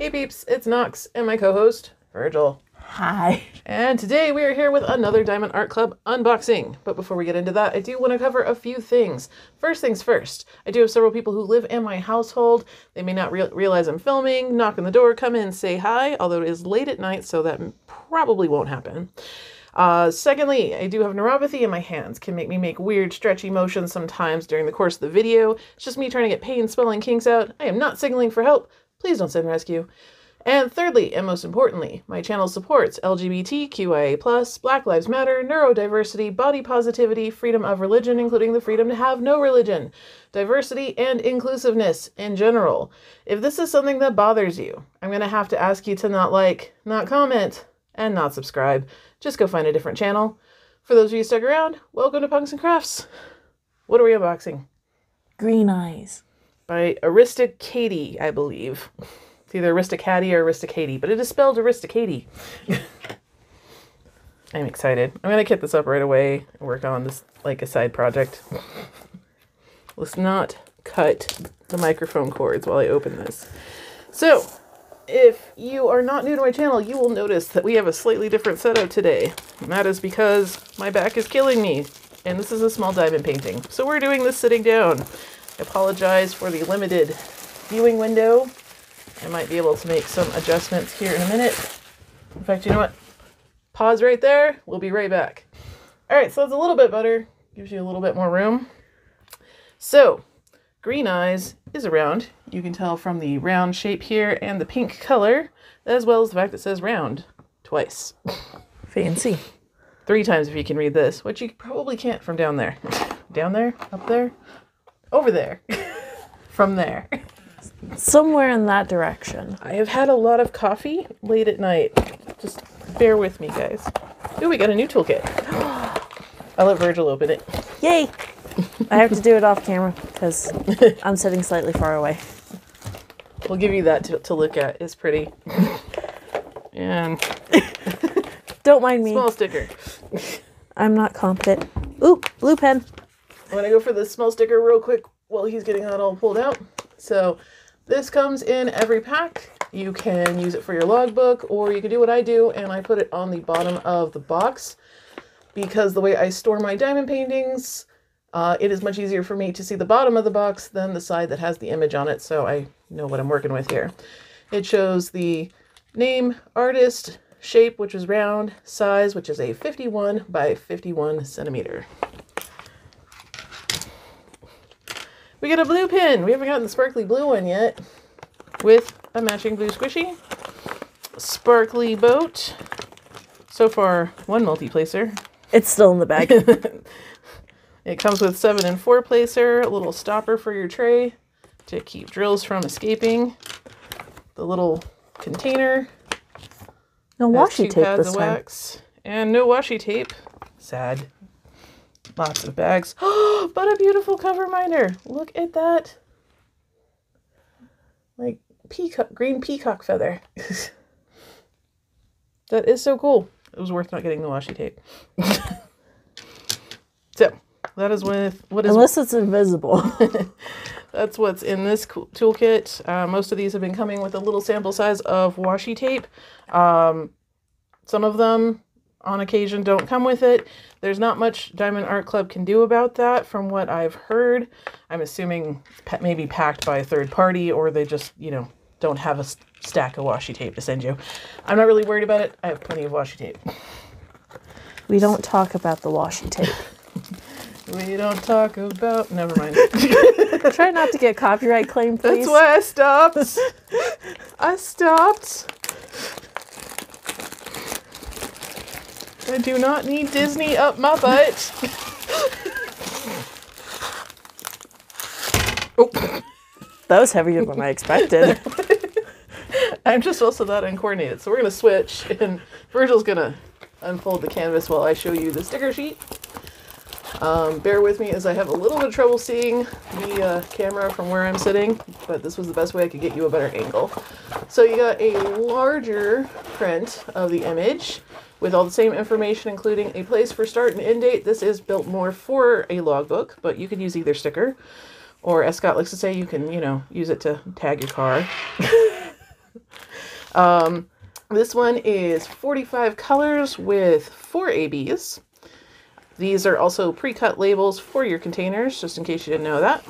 Hey peeps, it's Knox and my co-host, Virgil. Hi. And today we are here with another Diamond Art Club unboxing. But before we get into that, I do want to cover a few things. First things first, I do have several people who live in my household. They may not re- realize I'm filming, knock on the door, come in, say hi, although it is late at night, so that probably won't happen. Uh, secondly, I do have neuropathy in my hands, can make me make weird stretchy motions sometimes during the course of the video. It's just me trying to get pain swelling kinks out. I am not signaling for help. Please don't send rescue. And thirdly, and most importantly, my channel supports LGBTQIA+, Black Lives Matter, neurodiversity, body positivity, freedom of religion, including the freedom to have no religion, diversity, and inclusiveness in general. If this is something that bothers you, I'm going to have to ask you to not like, not comment, and not subscribe. Just go find a different channel. For those of you stuck around, welcome to Punks and Crafts. What are we unboxing? Green eyes. By Arista Katie, I believe. It's either Aristocati or Aristocati, but it is spelled Aristokati. I'm excited. I'm gonna kit this up right away and work on this like a side project. Let's not cut the microphone cords while I open this. So, if you are not new to my channel, you will notice that we have a slightly different setup today. And that is because my back is killing me. And this is a small diamond painting. So we're doing this sitting down. I apologize for the limited viewing window. I might be able to make some adjustments here in a minute. In fact, you know what? Pause right there. We'll be right back. All right, so it's a little bit better. Gives you a little bit more room. So, Green Eyes is around. You can tell from the round shape here and the pink color, as well as the fact that it says round twice. Fancy. Three times if you can read this, which you probably can't from down there. down there? Up there? Over there. from there. Somewhere in that direction. I have had a lot of coffee late at night. Just bear with me, guys. Ooh, we got a new toolkit. I'll let Virgil open it. Yay! I have to do it off camera because I'm sitting slightly far away. We'll give you that to, to look at. It's pretty. and Don't mind me. small sticker. I'm not competent. Ooh, blue pen. I'm gonna go for the small sticker real quick while he's getting that all pulled out. So this comes in every pack. You can use it for your logbook or you can do what I do and I put it on the bottom of the box because the way I store my diamond paintings, uh, it is much easier for me to see the bottom of the box than the side that has the image on it so I know what I'm working with here. It shows the name, artist, shape, which is round, size, which is a 51 by 51 centimeter. We got a blue pin. We haven't gotten the sparkly blue one yet. With a matching blue squishy. Sparkly boat. So far, one multi-placer. It's still in the bag. It comes with seven and four placer, a little stopper for your tray to keep drills from escaping. The little container. No washi tape this time. wax. And no washi tape. Sad. Lots of bags. but a beautiful cover minder. Look at that. Like peacock, green peacock feather. that is so cool. It was worth not getting the washi tape. so that is with what is Unless it's invisible. that's what's in this toolkit. Uh, most of these have been coming with a little sample size of washi tape. Um, some of them, on occasion, don't come with it. There's not much Diamond Art Club can do about that, from what I've heard. I'm assuming maybe packed by a third party, or they just, you know, don't have a stack of washi tape to send you. I'm not really worried about it. I have plenty of washi tape. we don't talk about the washi tape. We don't talk about. Never mind. Try not to get copyright claim, please. That's why I stopped. I stopped. I do not need Disney up my butt. oh, That was heavier than I expected. I'm just also that uncoordinated. So we're gonna switch, and Virgil's gonna unfold the canvas while I show you the sticker sheet. Um, bear with me as I have a little bit of trouble seeing the uh, camera from where I'm sitting, but this was the best way I could get you a better angle. So you got a larger print of the image with all the same information, including a place for start and end date. This is built more for a logbook, but you can use either sticker, or as Scott likes to say, you can, you know, use it to tag your car. Um, this one is 45 colors with four ABs. These are also pre-cut labels for your containers, just in case you didn't know that.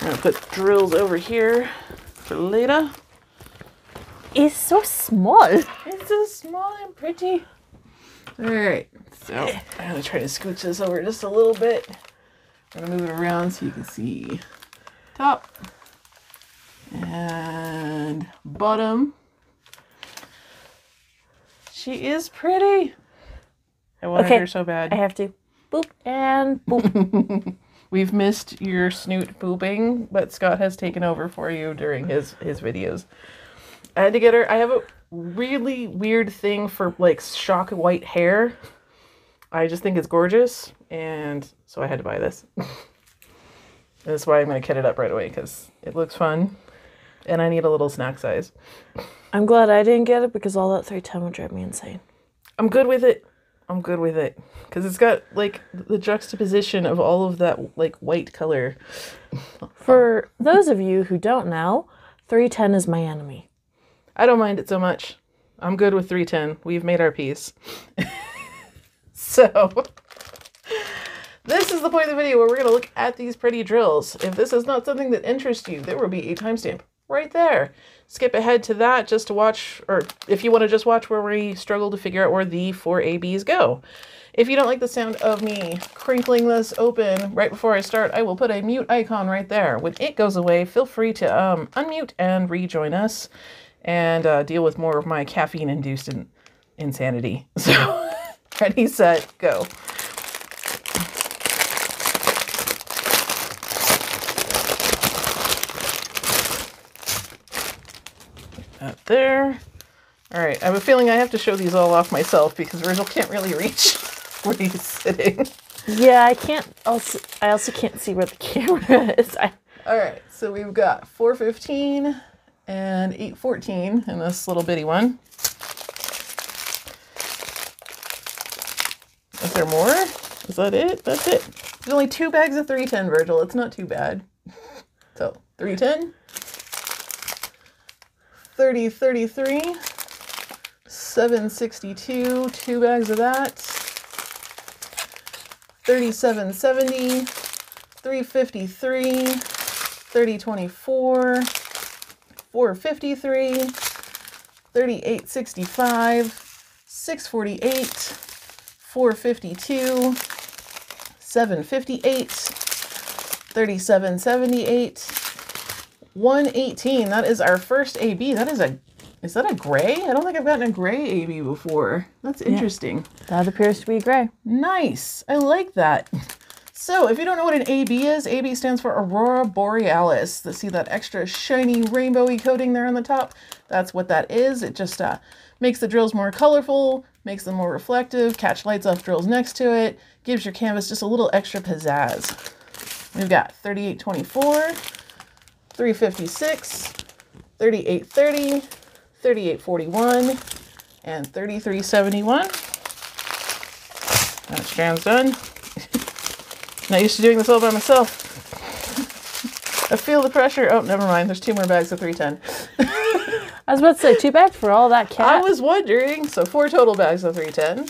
I'm gonna put drills over here for later. It's so small. It's so small and pretty. All right, so I'm gonna try to scooch this over just a little bit. I'm gonna move it around so you can see top and bottom. She is pretty. I wanted Okay, her so bad. I have to boop and boop. We've missed your snoot booping, but Scott has taken over for you during his his videos. I had to get her. I have a really weird thing for like shock white hair. I just think it's gorgeous, and so I had to buy this. That's why I'm gonna kit it up right away because it looks fun, and I need a little snack size. I'm glad I didn't get it because all that 310 would drive me insane. I'm good with it. I'm good with it because it's got like the juxtaposition of all of that like white color. For those of you who don't know, 310 is my enemy. I don't mind it so much. I'm good with 310. We've made our peace. so, this is the point of the video where we're going to look at these pretty drills. If this is not something that interests you, there will be a timestamp right there. Skip ahead to that just to watch, or if you want to just watch where we struggle to figure out where the four ABs go. If you don't like the sound of me crinkling this open right before I start, I will put a mute icon right there. When it goes away, feel free to um, unmute and rejoin us and uh, deal with more of my caffeine induced in- insanity. So, ready, set, go. That there. All right, I have a feeling I have to show these all off myself because Virgil can't really reach where he's sitting. Yeah, I can't also I also can't see where the camera is. I, All right, so we've got 415 and 814 in this little bitty one. Is there more? Is that it? That's it. There's only two bags of 310, Virgil. It's not too bad. So 310, 30, 33, 762, two bags of that. 3770, 353, 3024, 453, 3865, 648, 452, 758, 3778, 118. That is our first AB. That is a is that a gray? I don't think I've gotten a gray AB before. That's interesting. that appears to be gray. Nice. I like that. So, if you don't know what an AB is, AB stands for Aurora Borealis. See that extra shiny rainbowy coating there on the top? That's what that is. It just uh, makes the drills more colorful, makes them more reflective, catch lights off drills next to it, gives your canvas just a little extra pizzazz. We've got 3824, 356, 3830, 3841, and 3371. That strand's done. Not used to doing this all by myself. I feel the pressure. Oh, never mind. There's two more bags of 310. I was about to say two bags for all that cat. I was wondering. So four total bags of 310.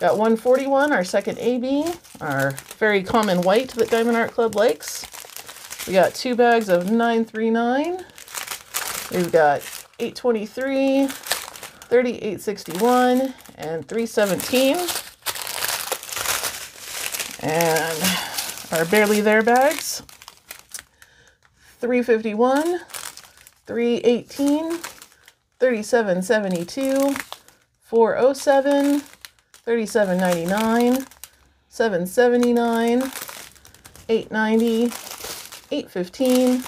Got 141, our second AB, our very common white that Diamond Art Club likes. We got two bags of 939. We've got 823, 3861, and 317. And our barely there bags. 351, 318, 3772, 407, 3799, 779, 890, 815,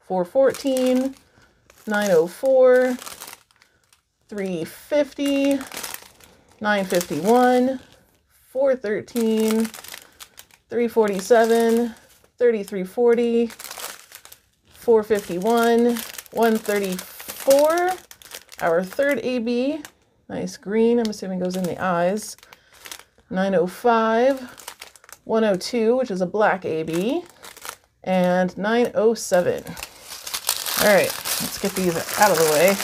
414, 904, 350, 951, 413, 347, 3340, 451, 134. Our third AB, nice green, I'm assuming goes in the eyes. 905, 102, which is a black AB, and 907. All right, let's get these out of the way.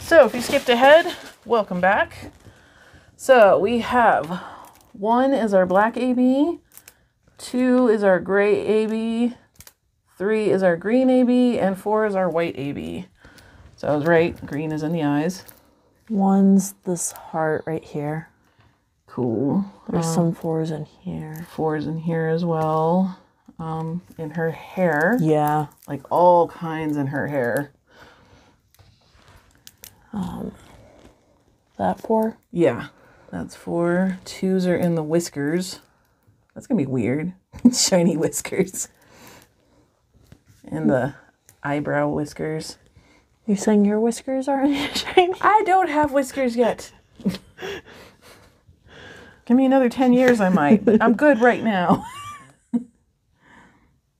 So if you skipped ahead, welcome back. So we have one is our black AB, two is our gray AB, three is our green AB, and four is our white AB. So I was right, green is in the eyes. One's this heart right here. Cool. There's some fours in here. Fours in here as well. Um, in her hair, Yeah. like all kinds in her hair. Um, that four? Yeah, that's four. Twos are in the whiskers. That's gonna be weird. Shiny whiskers. And the eyebrow whiskers. You're saying your whiskers aren't shiny? I don't have whiskers yet. Give me another 10 years, I might. I'm good right now.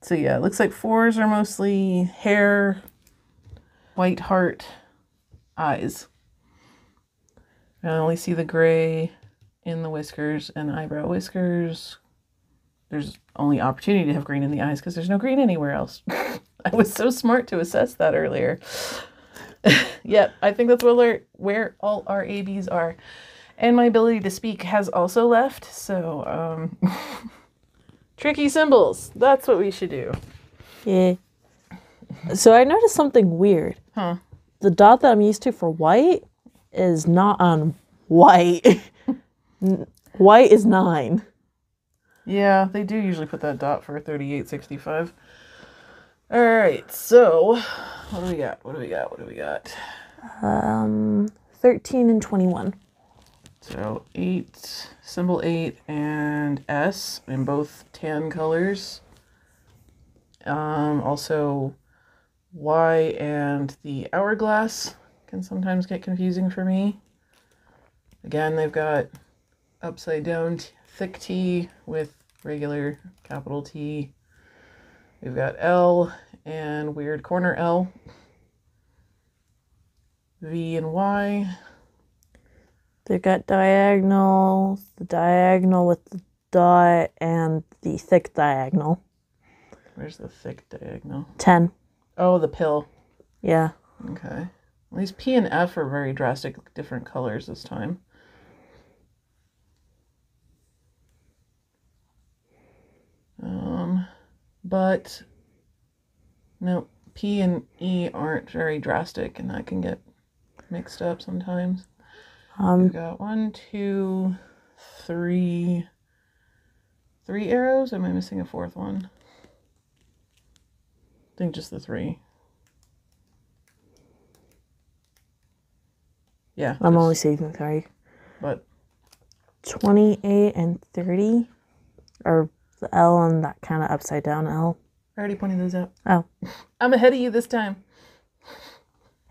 so, yeah, it looks like fours are mostly hair, white heart, eyes. I only see the gray in the whiskers and eyebrow whiskers. There's only opportunity to have green in the eyes because there's no green anywhere else. I was so smart to assess that earlier. yep, I think that's where, where all our ABs are. And my ability to speak has also left, so um tricky symbols. That's what we should do. Yeah. So I noticed something weird. Huh. The dot that I'm used to for white is not on white. White is nine. Yeah, they do usually put that dot for 3865. All right, so what do we got? What do we got? What do we got? Um, 13 and 21. So eight, symbol eight, and S in both tan colors. Um, also, Y and the hourglass can sometimes get confusing for me. Again, they've got upside down thick T with regular capital T. We've got L and weird corner L. V and Y. They've got diagonals, the diagonal with the dot, and the thick diagonal. Where's the thick diagonal? 10. Oh, the pill. Yeah. Okay. These P and F are very drastic different colors this time. Um, but no, P and E aren't very drastic, and that can get mixed up sometimes. We've Um, got one, two, three, three arrows. Am I missing a fourth one? I think just the three. Yeah, I'm only seeing three. but 28 and 30 are the L and that kind of upside down L. I already pointed those out. Oh. I'm ahead of you this time.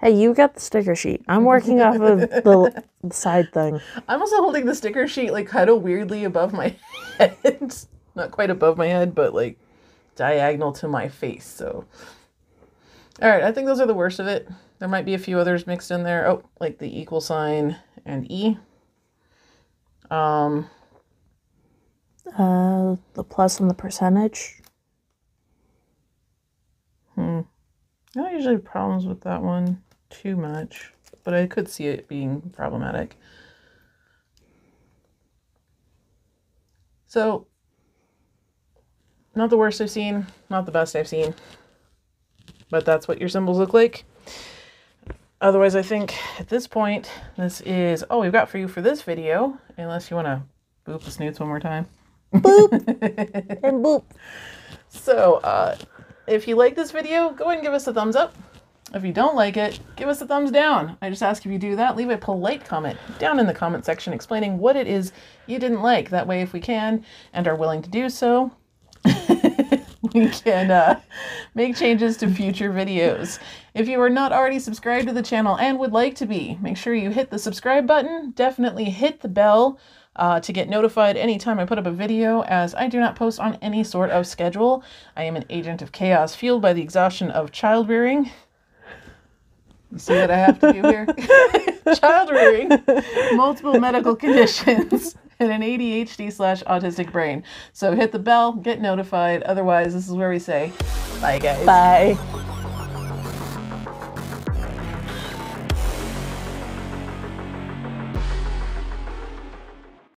Hey, you got the sticker sheet. I'm working off of the, the side thing. I'm also holding the sticker sheet like kind of weirdly above my head. Not quite above my head, but like diagonal to my face. So, all right, I think those are the worst of it. There might be a few others mixed in there. Oh, like the equal sign and E. Um, Uh, the plus and the percentage. Hmm. I don't usually have problems with that one too much, but I could see it being problematic. So, not the worst I've seen, not the best I've seen, but that's what your symbols look like. Otherwise, I think at this point, this is all we've got for you for this video, unless you want to boop the snoots one more time. Boop and boop. So, uh, if you like this video, go ahead and give us a thumbs up. If you don't like it, give us a thumbs down. I just ask if you do that, leave a polite comment down in the comment section explaining what it is you didn't like. That way, if we can and are willing to do so, we can uh, make changes to future videos. If you are not already subscribed to the channel and would like to be, make sure you hit the subscribe button. Definitely hit the bell uh, to get notified anytime I put up a video, as I do not post on any sort of schedule. I am an agent of chaos fueled by the exhaustion of child rearing. You see what I have to do here? child rearing, multiple medical conditions, and an ADHD slash autistic brain. So hit the bell, get notified. Otherwise, this is where we say bye, guys. Bye.